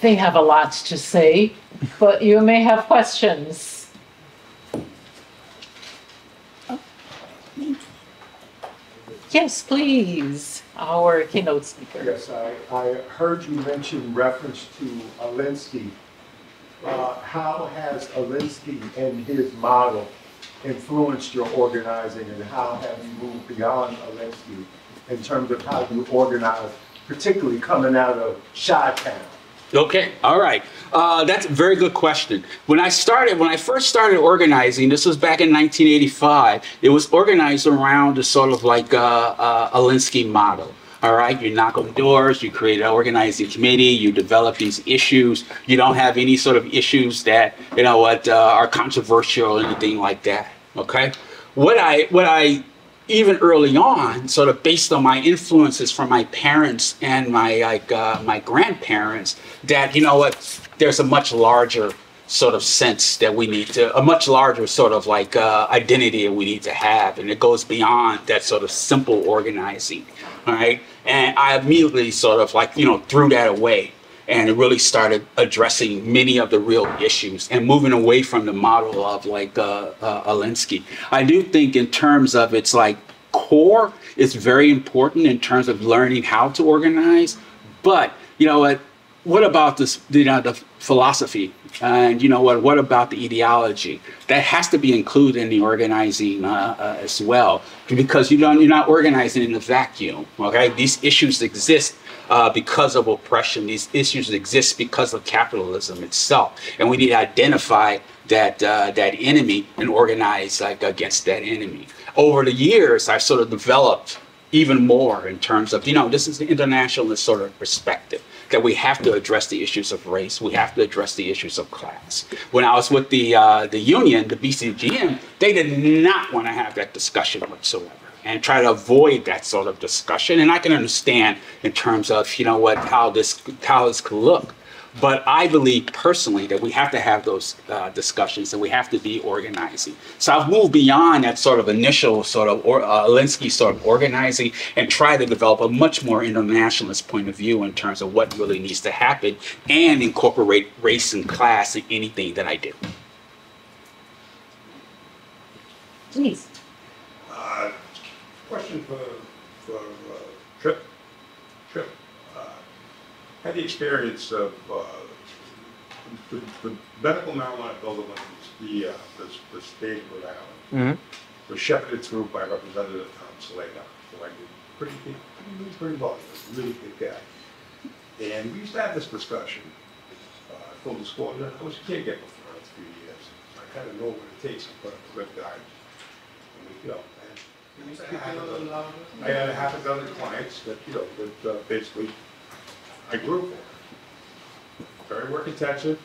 they have a lot to say, but you may have questions. Yes, please, our keynote speaker. Yes, I, I heard you mention reference to Alinsky. Uh, how has Alinsky and his model influenced your organizing and how have you moved beyond Alinsky in terms of how you organize, particularly coming out of Chi-Town? Okay, all right. Uh, that's a very good question. When I started, when I first started organizing, this was back in 1985, it was organized around a sort of like a, uh, Alinsky model. All right, you knock on doors, you create an organizing committee, you develop these issues. You don't have any sort of issues that you know what uh, are controversial or anything like that. Okay, what I what I even early on, sort of based on my influences from my parents and my like uh, my grandparents, that you know what, there's a much larger sort of sense that we need to, a much larger sort of like uh, identity that we need to have, and it goes beyond that sort of simple organizing, all right. And I immediately sort of like you know threw that away and it really started addressing many of the real issues and moving away from the model of like uh, uh, Alinsky. I do think in terms of its like core, is very important in terms of learning how to organize. But you know what? What about this? You know the philosophy, and you know what? What about the ideology? That has to be included in the organizing uh, uh, as well, because you don't. You're not organizing in a vacuum. Okay, these issues exist uh, because of oppression. These issues exist because of capitalism itself, and we need to identify that uh, that enemy and organize like against that enemy. Over the years, I've sort of developed even more in terms of you know this is the internationalist sort of perspective that we have to address the issues of race. We have to address the issues of class. When I was with the uh, the union, the BCGM, they did not want to have that discussion whatsoever and try to avoid that sort of discussion. And I can understand in terms of, you know what, how this, how this could look. But I believe personally that we have to have those uh, discussions and we have to be organizing. So I've moved beyond that sort of initial sort of or, uh, Alinsky sort of organizing and try to develop a much more internationalist point of view in terms of what really needs to happen and incorporate race and class in anything that I do. Please. Uh, Question for, for uh, Trip. Trip, uh, had the experience of, uh, the, the medical marijuana bill that the, uh, the, the state of Rhode Island was shepherded through by Representative Tom Slater, who I knew pretty, pretty, pretty well, he was a really good guy. And we used to have this discussion, uh, full disclosure, I was a caregiver for a few years, so I kind of know what it takes to put up a good guy. And we, you know, and I had a half a dozen clients that, you know, that uh, basically I grew for. Very work intensive,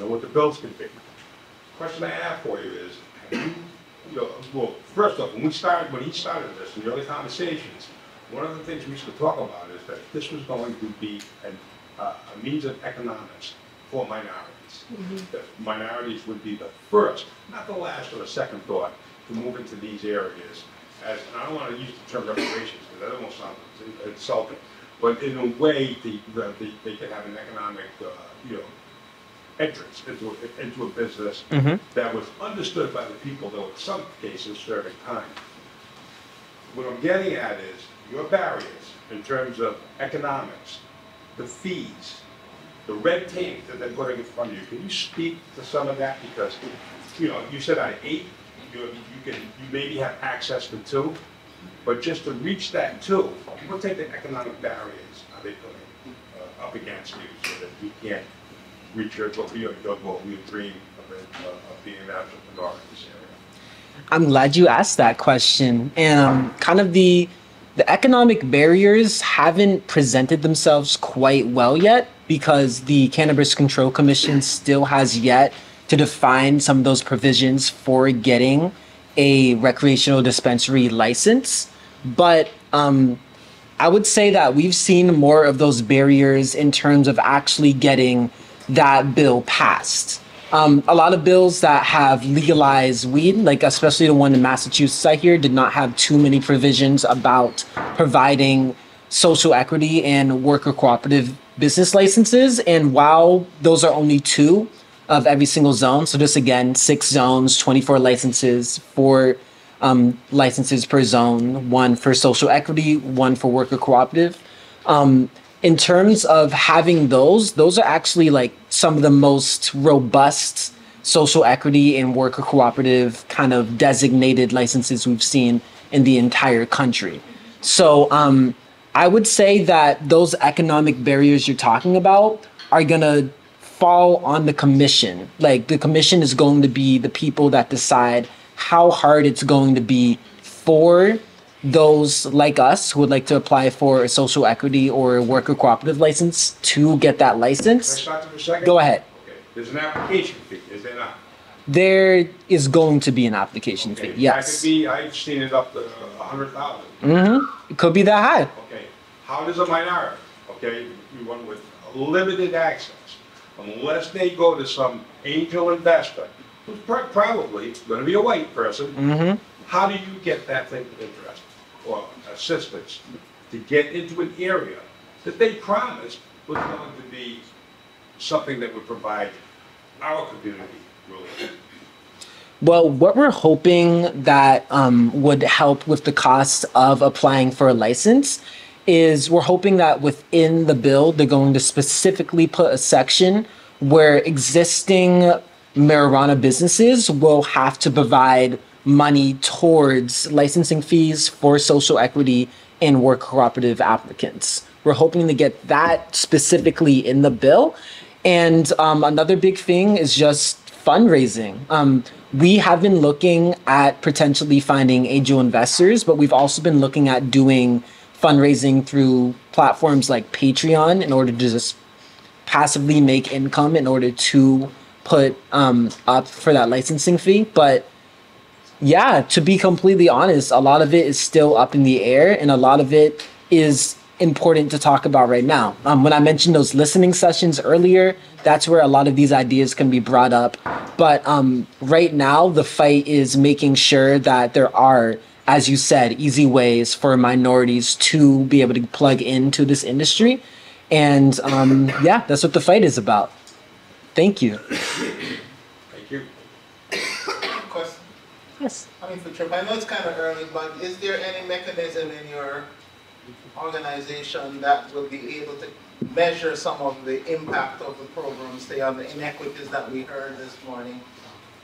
know what the bills can be. Question I have for you is, you, you know, well, first off, when we started, when he started this, in the early conversations, one of the things we used to talk about is that this was going to be an, uh, a means of economics for minorities. That minorities would be the first, not the last or the second thought, to move into these areas as, and I don't want to use the term reparations, because that almost sounds insulting, but in a way, the, the, the, they could have an economic, uh, you know, entrance into, a- into a business that was understood by the people, though in some cases serving time. What I'm getting at is your barriers in terms of economics, the fees, the red tape that they're putting in front of you. Can you speak to some of that? Because, you know, you said of eight, you, you can, you maybe have access to two, but just to reach that too, we'll take the economic barriers are they putting uh, up against you so that we can't reach your, goal, your, your goal, your dream of, it, uh, of being an entrepreneur in this area? I'm glad you asked that question. And um, kind of the the economic barriers haven't presented themselves quite well yet because the Cannabis Control Commission still has yet to define some of those provisions for getting a recreational dispensary license. But um, I would say that we've seen more of those barriers in terms of actually getting that bill passed. Um, a lot of bills that have legalized weed, like especially the one in Massachusetts I hear, did not have too many provisions about providing social equity and worker cooperative business licenses. And while those are only two of every single zone, so just again, six zones, 24 licenses, four um, licenses per zone, one for social equity, one for worker cooperative. Um, in terms of having those, those are actually like some of the most robust social equity and worker cooperative kind of designated licenses we've seen in the entire country. So um, I would say that those economic barriers you're talking about are gonna fall on the commission. Like the commission is going to be the people that decide how hard it's going to be for those like us who would like to apply for a social equity or a worker cooperative license to get that I license. stop for a second? Go ahead. Okay, there's an application fee, is there not? There is going to be an application fee. Yes. That could be, I've seen it up to a hundred thousand. Mm-hmm. It could be that high. Okay, how does a minority, okay, you one with limited access, unless they go to some angel investor, who's pr- probably gonna be a white person, Mm-hmm. how do you get that thing of interest or assistance to get into an area that they promised was going to be something that would provide our community relief? Well, what we're hoping that um, would help with the cost of applying for a license is we're hoping that within the bill, they're going to specifically put a section where existing marijuana businesses will have to provide money towards licensing fees for social equity and work cooperative applicants. We're hoping to get that specifically in the bill. And um, another big thing is just fundraising. Um, we have been looking at potentially finding angel investors, but we've also been looking at doing fundraising through platforms like Patreon in order to just passively make income in order to put um, up for that licensing fee. But yeah, to be completely honest, a lot of it is still up in the air, and a lot of it is important to talk about right now. Um, when I mentioned those listening sessions earlier, that's where a lot of these ideas can be brought up. But um, right now, the fight is making sure that there are, as you said, easy ways for minorities to be able to plug into this industry. And um, yeah, that's what the fight is about. Thank you. Thank you. Question. Yes. I mean, for Trip, I know it's kind of early, but is there any mechanism in your organization that will be able to measure some of the impact of the programs, say on the inequities that we heard this morning,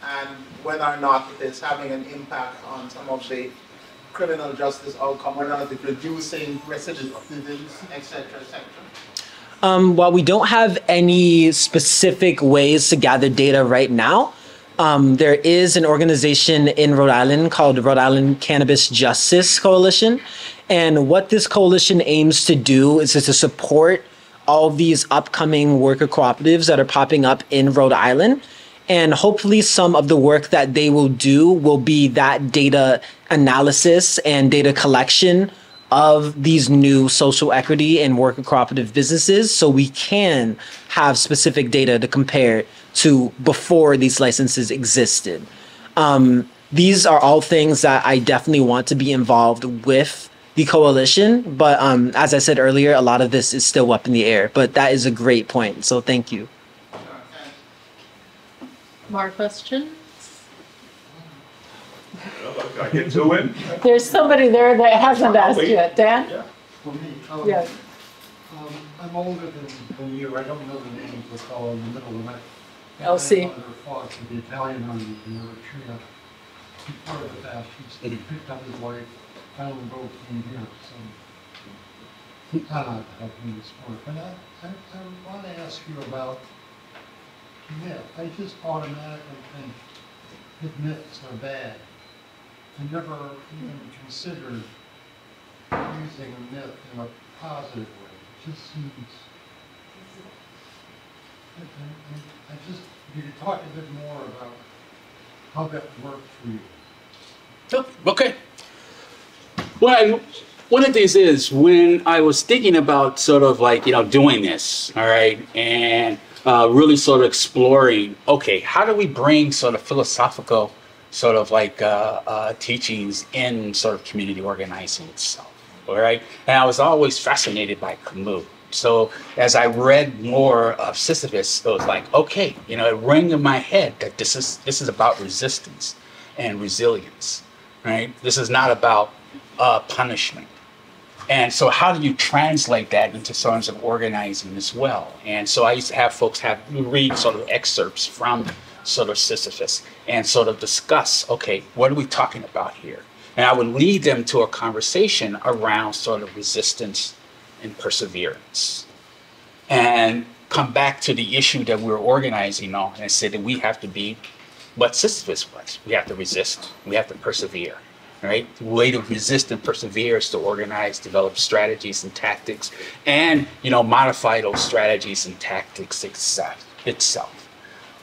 and whether or not it is having an impact on some of the criminal justice outcome, or not reducing recidivism, et cetera, et cetera? Um, while we don't have any specific ways to gather data right now, um, there is an organization in Rhode Island called Rhode Island Cannabis Justice Coalition. And what this coalition aims to do is to support all these upcoming worker cooperatives that are popping up in Rhode Island. And hopefully, some of the work that they will do will be that data analysis and data collection of these new social equity and worker cooperative businesses so we can have specific data to compare to before these licenses existed. Um, these are all things that I definitely want to be involved with the coalition, but um, as I said earlier, a lot of this is still up in the air. But that is a great point, so thank you. More questions? Well, I get two in? There's somebody there that hasn't asked Wait. yet. Dan? Yeah. For me, um, Yeah. um, I'm older than, than you, I don't know the name let's call in the middle of it. Elsie. My father fought for the Italian army in Eritrea. He part of the fascists, he picked up his wife, found both came here, so. Uh, helping the sport, but I, I, I wanna ask you about myth, they just automatically think that myths are bad. I never even considered using a myth in a positive way. It just seems. I just, if you could talk a bit more about how that worked for you. Oh, Okay. Well, one of the things is when I was thinking about sort of like, you know, doing this, all right, and uh, really sort of exploring, okay, how do we bring sort of philosophical sort of like uh, uh, teachings in sort of community organizing itself, all right? And I was always fascinated by Camus, So as I read more of Sisyphus, it was like, okay, you know, it rang in my head that this is this is about resistance and resilience, right? This is not about uh, punishment. And so, how do you translate that into terms of organizing as well? And so, I used to have folks have read sort of excerpts from sort of Sisyphus and sort of discuss, okay, what are we talking about here? And I would lead them to a conversation around sort of resistance and perseverance, and come back to the issue that we're organizing on, and say that we have to be what Sisyphus was. We have to resist. We have to persevere right? The way to resist and persevere is to organize, develop strategies and tactics, and you know modify those strategies and tactics itself.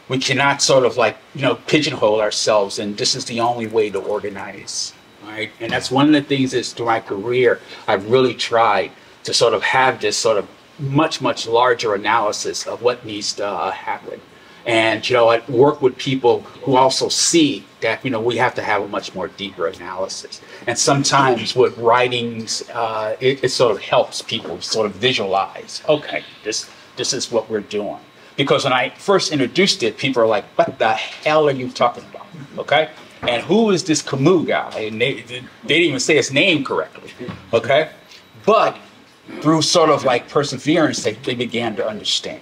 We cannot sort of like you know pigeonhole ourselves, and this is the only way to organize, right? And that's one of the things is through my career I've really tried to sort of have this sort of much much larger analysis of what needs to uh, happen and you know I work with people who also see that you know we have to have a much more deeper analysis. And sometimes with writings uh, it, it sort of helps people sort of visualize okay this this is what we're doing. Because when i first introduced it people are like what the hell are you talking about? Okay? And who is this camus guy? And they, they didn't even say his name correctly. Okay? But through sort of like perseverance they, they began to understand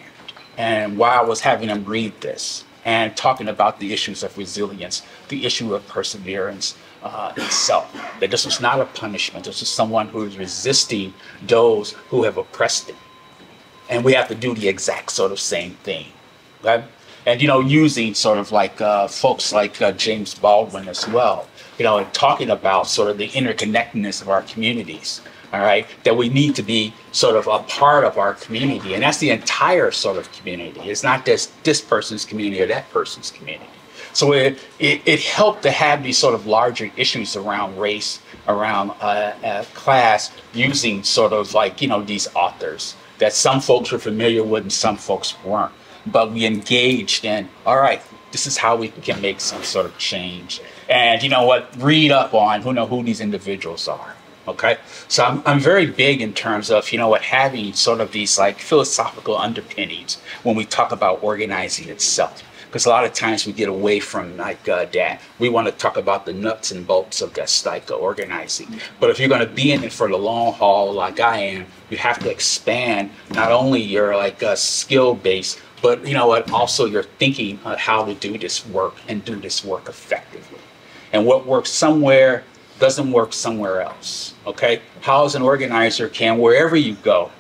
and while I was having them read this and talking about the issues of resilience, the issue of perseverance uh, itself, that this was not a punishment. This is someone who is resisting those who have oppressed them. And we have to do the exact sort of same thing. Okay? And, you know, using sort of like uh, folks like uh, James Baldwin as well, you know, and talking about sort of the interconnectedness of our communities all right, that we need to be sort of a part of our community. And that's the entire sort of community. It's not just this person's community or that person's community. So it, it, it helped to have these sort of larger issues around race, around uh, uh, class, using sort of like, you know, these authors that some folks were familiar with and some folks weren't. But we engaged in, all right, this is how we can make some sort of change. And you know what, read up on who know who these individuals are Okay, so I'm, I'm very big in terms of you know what having sort of these like philosophical underpinnings when we talk about organizing itself because a lot of times we get away from like uh, that. We want to talk about the nuts and bolts of that like uh, organizing. But if you're going to be in it for the long haul, like I am, you have to expand not only your like uh, skill base, but you know what, also your thinking on how to do this work and do this work effectively. And what works somewhere doesn't work somewhere else. Okay, how as an organizer can wherever you go,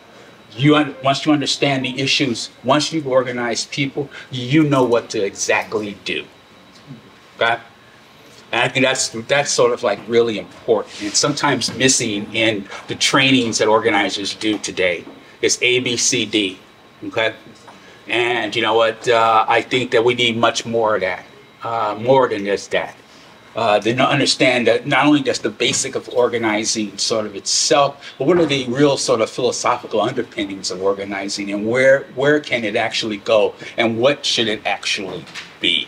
you once you understand the issues, once you've organized people, you know what to exactly do. Okay, and I think that's that's sort of like really important and sometimes missing in the trainings that organizers do today is A, B, C, D. Okay, and you know what? Uh, I think that we need much more of that, uh, more than just that uh, they don't understand that not only just the basic of organizing sort of itself, but what are the real sort of philosophical underpinnings of organizing and where where can it actually go and what should it actually be?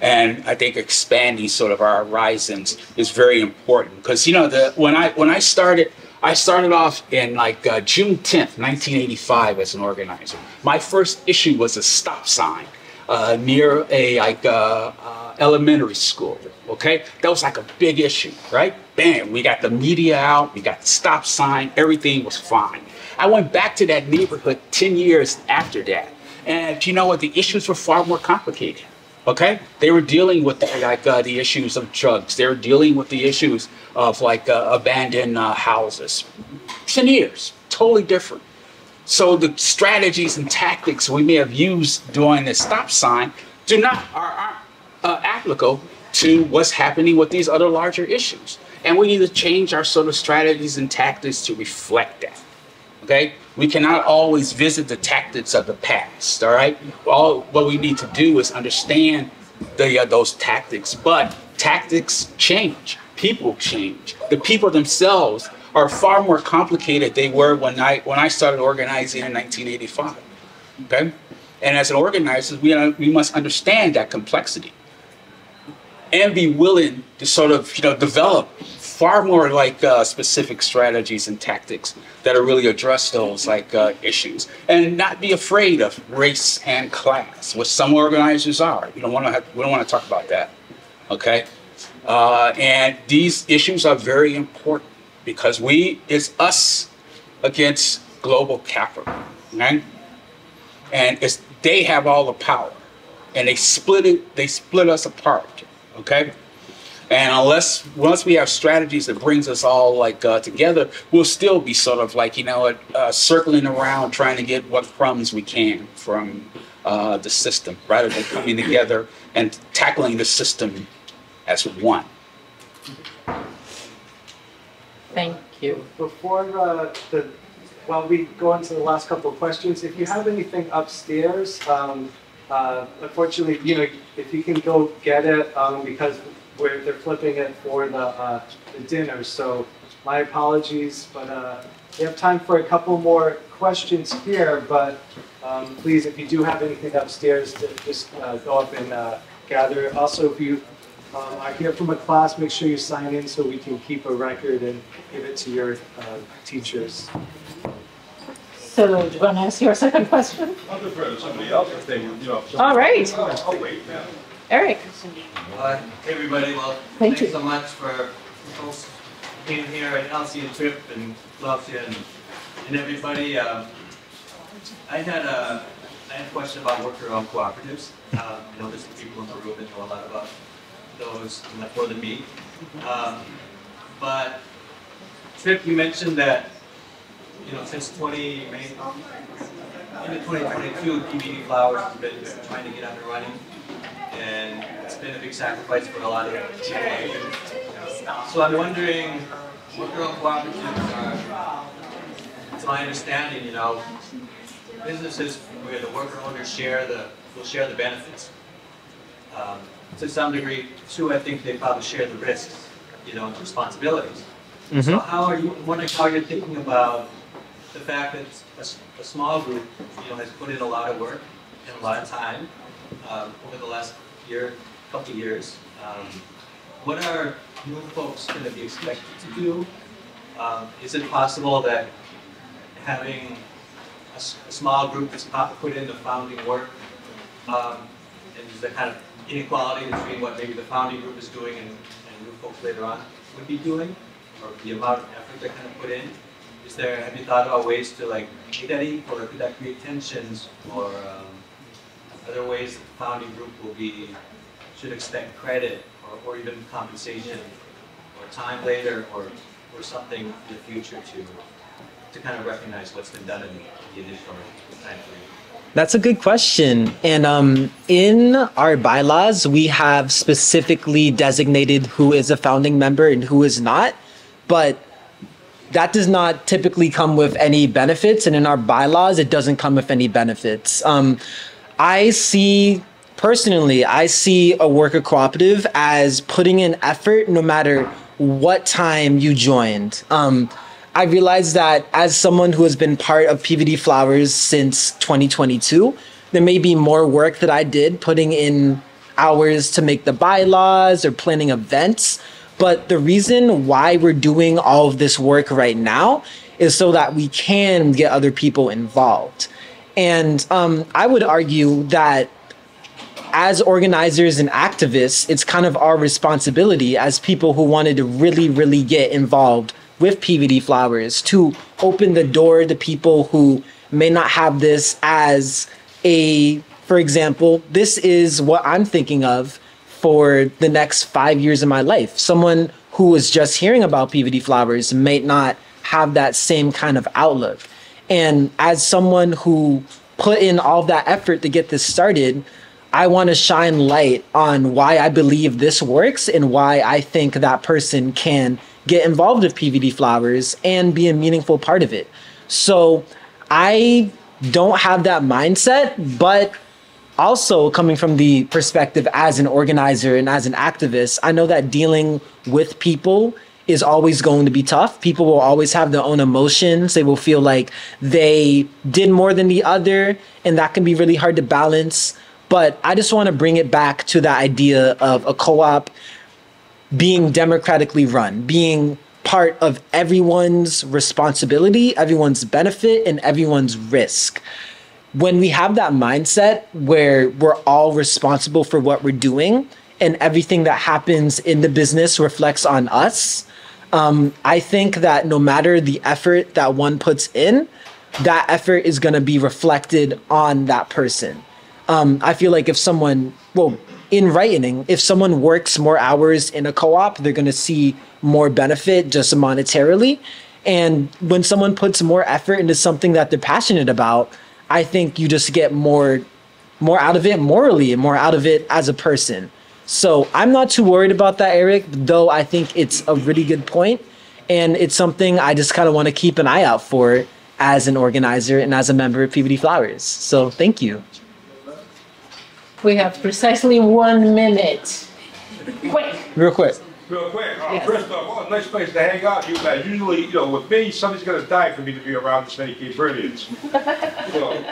And I think expanding sort of our horizons is very important because you know the when I when I started I started off in like uh, June 10th, 1985 as an organizer. My first issue was a stop sign uh, near a like uh, uh, elementary school. Okay, that was like a big issue, right? Bam, we got the media out, we got the stop sign, everything was fine. I went back to that neighborhood 10 years after that, and you know what? The issues were far more complicated. Okay, they were dealing with like uh, the issues of drugs. They were dealing with the issues of like uh, abandoned uh, houses. Ten years, totally different. So the strategies and tactics we may have used during the stop sign do not are, are uh, applicable to what's happening with these other larger issues. And we need to change our sort of strategies and tactics to reflect that. Okay? We cannot always visit the tactics of the past. All right? All what we need to do is understand the uh, those tactics. But tactics change. People change. The people themselves are far more complicated than they were when I when I started organizing in 1985. Okay, and as an organizer, we uh, we must understand that complexity and be willing to sort of you know develop far more like uh, specific strategies and tactics that are really address those like uh, issues and not be afraid of race and class, which some organizers are. You don't want to. We don't want to talk about that. Okay, uh, and these issues are very important because we it's us against global capital, right? And it's they have all the power, and they split it. They split us apart. Okay. And unless once we have strategies that brings us all like uh, together, we'll still be sort of like you know uh, circling around trying to get what crumbs we can from uh, the system, rather than coming together and tackling the system as one. Thank you. Before uh, the, while we go into the last couple of questions, if you have anything upstairs, um, uh, unfortunately, you know, if you can go get it, um, because we're, they're flipping it for the, uh, the dinner, so my apologies, but, uh, we have time for a couple more questions here, but, um, please, if you do have anything upstairs, just, uh, go up and, uh, gather. Also, if you, um, are here from a class, make sure you sign in so we can keep a record and give it to your, uh, teachers. So do you want to ask your second question? I'll defer to somebody else if they, you know. if All right. somebody- I'll wait, yeah. Eric? Uh, Hey, everybody, well, Thank thanks you. so much for folks being here, and Elsie and Trip and Flavia and, and everybody. Um, I had a, I had a question about worker-owned cooperatives. Um, I know there's some people in the room that know a lot about those much more than me. Um, But Trip, you mentioned that, you know, since twenty, May, into twenty twenty-two, PVD Flowers has been trying to get up and running and it's been a big sacrifice for a lot of people. So I'm wondering, worker-owned cooperatives are, to my understanding, you know, businesses where the worker owners share the, will share the benefits. Um, To some degree, too, I think they probably share the risks, you know, and responsibilities. So how are you, I'm wondering how you're thinking about the fact that a small group, you know, has put in a lot of work and a lot of time um, over the last year, couple years. Um, What are new folks going to be expected to do? Um, Is it possible that having a small group that's put in the founding work, um, and that kind of inequality between what maybe the founding group is doing and, and new folks later on would be doing, or the amount of effort they're kind of put in? Is there, have you thought about ways to like make that equal, or could that create tensions, or um, other ways that the founding group will be, should expect credit, or, or even compensation, or time later, or, or something in the future to, to kind of recognize what's been done in the initial time frame? That's a good question. And um, in our bylaws, we have specifically designated who is a founding member and who is not. But that does not typically come with any benefits. And in our bylaws, it doesn't come with any benefits. Um, I see, personally, I see a worker cooperative as putting in effort no matter what time you joined. Um, I realize that as someone who has been part of PVD Flowers since 2022, there may be more work that I did putting in hours to make the bylaws or planning events. But the reason why we're doing all of this work right now is so that we can get other people involved. And um, I would argue that as organizers and activists, it's kind of our responsibility as people who wanted to really, really get involved with PVD Flowers to open the door to people who may not have this as a, for example, this is what I'm thinking of for the next five years of my life. Someone who was just hearing about PVD Flowers may not have that same kind of outlook. And as someone who put in all that effort to get this started, I want to shine light on why I believe this works and why I think that person can get involved with PVD Flowers and be a meaningful part of it. So I don't have that mindset, but also coming from the perspective as an organizer and as an activist, I know that dealing with people is always going to be tough. People will always have their own emotions. They will feel like they did more than the other, and that can be really hard to balance. But I just want to bring it back to the idea of a co op being democratically run, being part of everyone's responsibility, everyone's benefit, and everyone's risk. When we have that mindset where we're all responsible for what we're doing and everything that happens in the business reflects on us, um, I think that no matter the effort that one puts in, that effort is going to be reflected on that person. Um, I feel like if someone, well, in writing, if someone works more hours in a co-op, they're going to see more benefit just monetarily. And when someone puts more effort into something that they're passionate about, I think you just get more, more out of it morally and more out of it as a person. So I'm not too worried about that, Eric, though I think it's a really good point, And it's something I just kind of want to keep an eye out for as an organizer and as a member of PVD Flowers. So thank you. We have precisely one minute. Quick. Real quick. Real quick, uh, Yes. first off, well, nice place to hang out, you guys. Usually, you know, with me, somebody's gonna die for me to be around this many Cape Verdeans. So,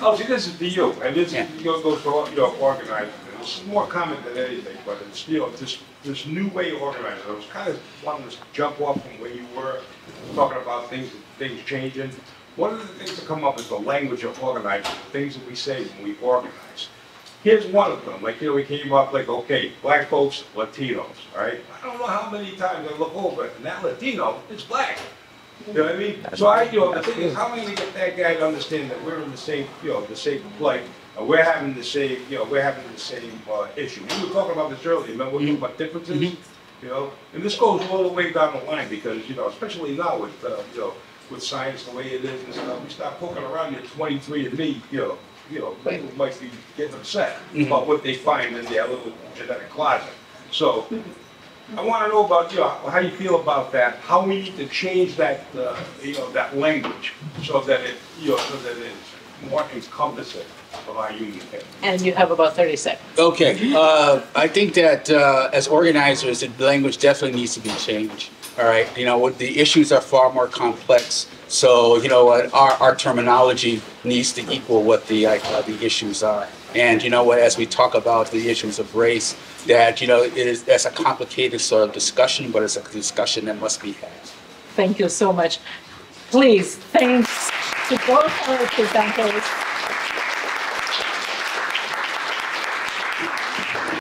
Oh, see, this is to you, and this Yeah. is, goes goes to, all, you know, organizing. Is more common than anything, but it's, you know, this, this new way of organizing. I was kind of wanting to jump off from where you were, talking about things, things changing. One of the things that come up is the language of organizing, the things that we say when we organize. Here's one of them, like, you know, we came up like, okay, black folks, Latinos, all right? I don't know how many times I look over and that Latino is black. You know what I mean? So I, you know, the thing is, how am I gonna get that guy to understand that we're in the same, you know, the same plight? And we're having the same, you know, we're having the same, uh, issue. We were talking about this earlier, remember, we were talking about differences? You know, and this goes all the way down the line because, you know, especially now with, uh, you know, with science the way it is and stuff, we start poking around your twenty-three and me, you know, you know, people might be getting upset about what they find in their little genetic closet. So, I want to know about, you know, how you feel about that, how we need to change that, uh, you know, that language so that it, you know, so that it's more encompassing of our union. And you have about 30 seconds. Okay, uh, I think that uh, as organizers, the language definitely needs to be changed. All right, you know, what the issues are far more complex. So, you know what, our, our terminology needs to equal what the, uh, the issues are. And you know what, as we talk about the issues of race, that, you know, it is, that's a complicated sort of discussion, but it's a discussion that must be had. Thank you so much. Please, thanks to both our presenters